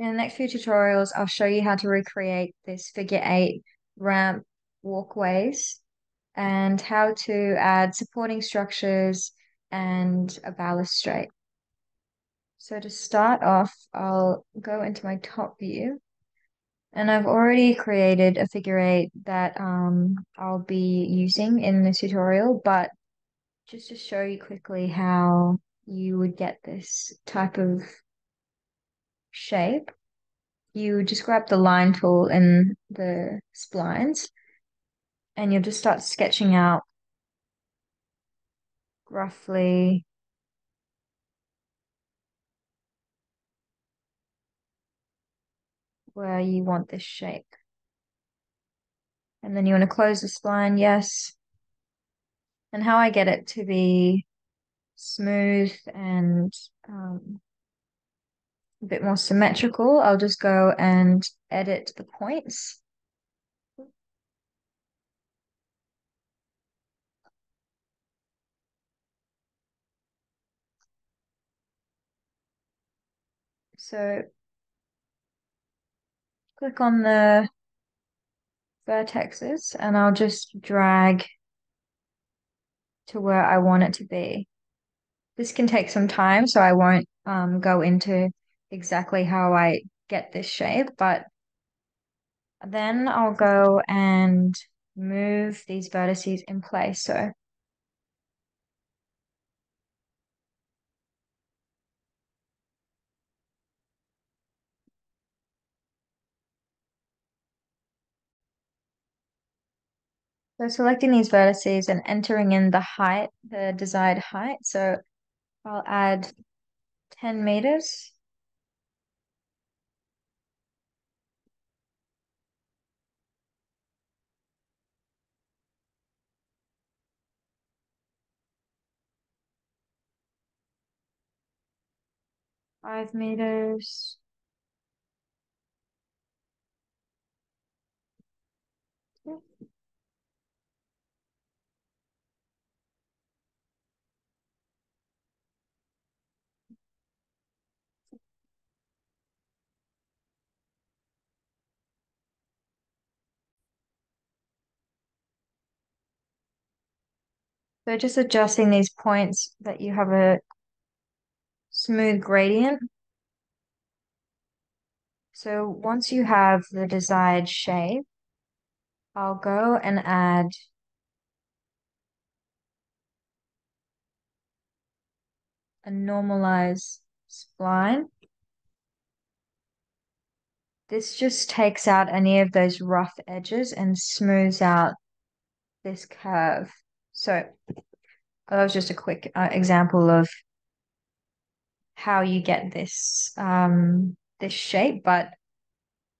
In the next few tutorials, I'll show you how to recreate this figure eight ramp walkways and how to add supporting structures and a balustrade. So to start off, I'll go into my top view and I've already created a figure eight that um, I'll be using in this tutorial, but just to show you quickly how you would get this type of shape, you just grab the line tool in the splines and you'll just start sketching out roughly where you want this shape. And then you want to close the spline, yes. And how I get it to be smooth and um, a bit more symmetrical, I'll just go and edit the points. So click on the vertexes and I'll just drag to where I want it to be. This can take some time, so I won't um, go into exactly how I get this shape, but then I'll go and move these vertices in place. So So selecting these vertices and entering in the height, the desired height. So I'll add 10 meters. Five meters. So just adjusting these points that you have a smooth gradient. So once you have the desired shape, I'll go and add a normalize spline. This just takes out any of those rough edges and smooths out this curve. So that was just a quick uh, example of how you get this um, this shape, but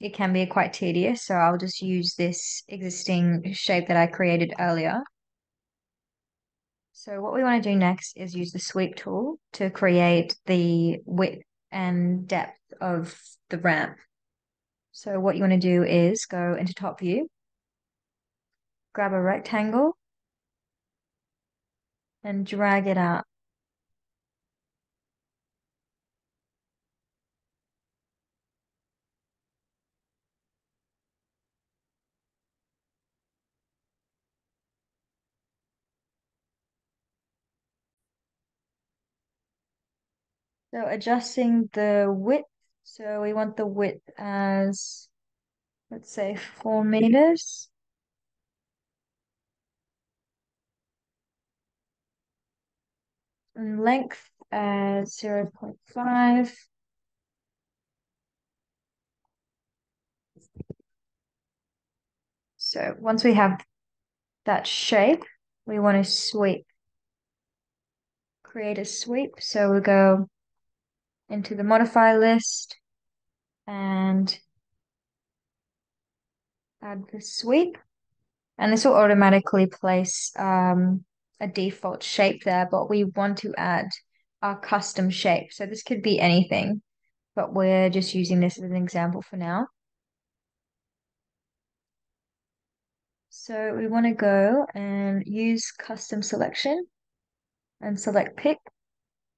it can be quite tedious. So I'll just use this existing shape that I created earlier. So what we want to do next is use the sweep tool to create the width and depth of the ramp. So what you want to do is go into top view, grab a rectangle and drag it out. So adjusting the width. So we want the width as, let's say, four meters. And length as 0 0.5. So once we have that shape, we want to sweep. Create a sweep. So we go into the modify list and add the sweep. And this will automatically place um, a default shape there, but we want to add our custom shape. So this could be anything, but we're just using this as an example for now. So we want to go and use custom selection and select pick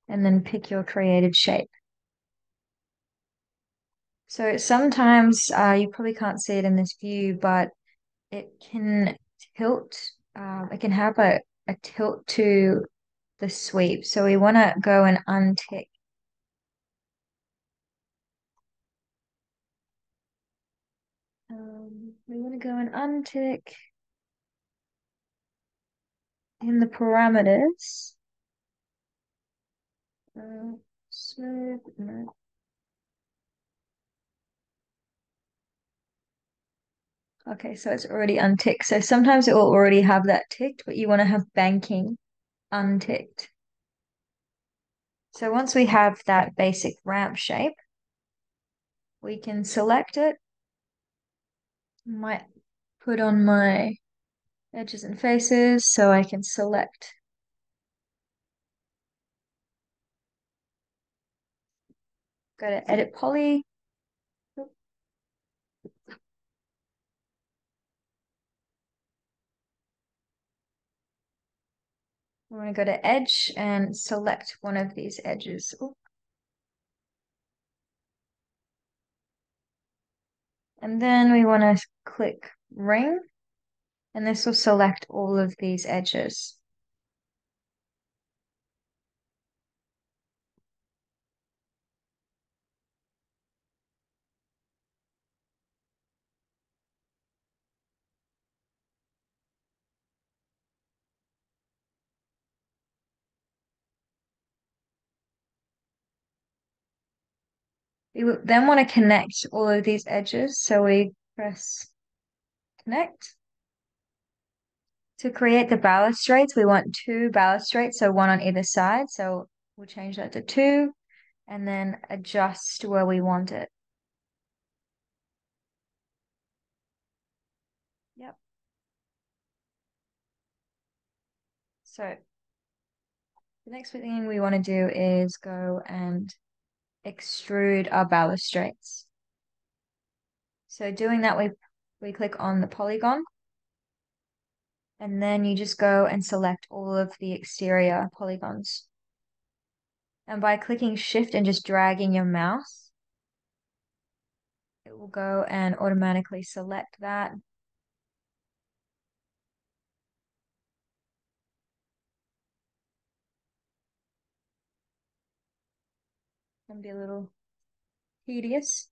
and then pick your created shape. So sometimes uh, you probably can't see it in this view, but it can tilt. Um, it can have a, a tilt to the sweep. So we want to go and untick. Um, we want to go and untick in the parameters. Uh, smooth. No. Okay, so it's already unticked. So sometimes it will already have that ticked, but you want to have banking unticked. So once we have that basic ramp shape, we can select it. Might put on my edges and faces so I can select go to edit poly we're going to go to edge and select one of these edges Ooh. and then we want to click ring and this will select all of these edges We then want to connect all of these edges. So we press connect. To create the balustrades, we want two balustrades, so one on either side. So we'll change that to two and then adjust where we want it. Yep. So the next thing we want to do is go and extrude our balustrades. So doing that, we, we click on the polygon and then you just go and select all of the exterior polygons. And by clicking shift and just dragging your mouse, it will go and automatically select that. Can be a little tedious.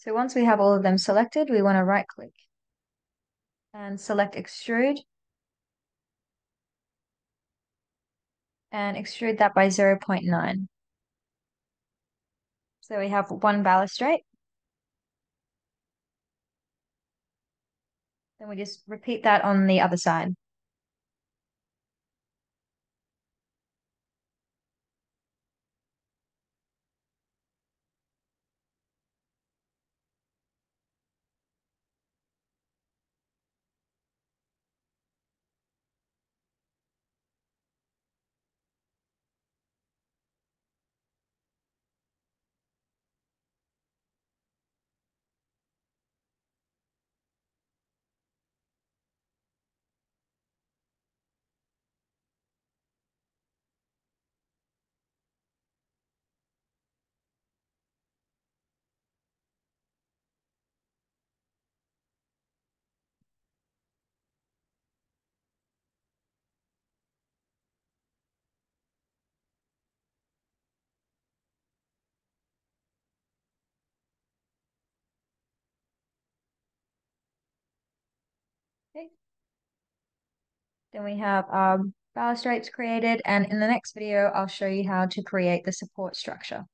So once we have all of them selected, we want to right click and select extrude and extrude that by 0 0.9. So we have one balustrade. Then we just repeat that on the other side. Okay. Then we have um, balustrades created. And in the next video, I'll show you how to create the support structure.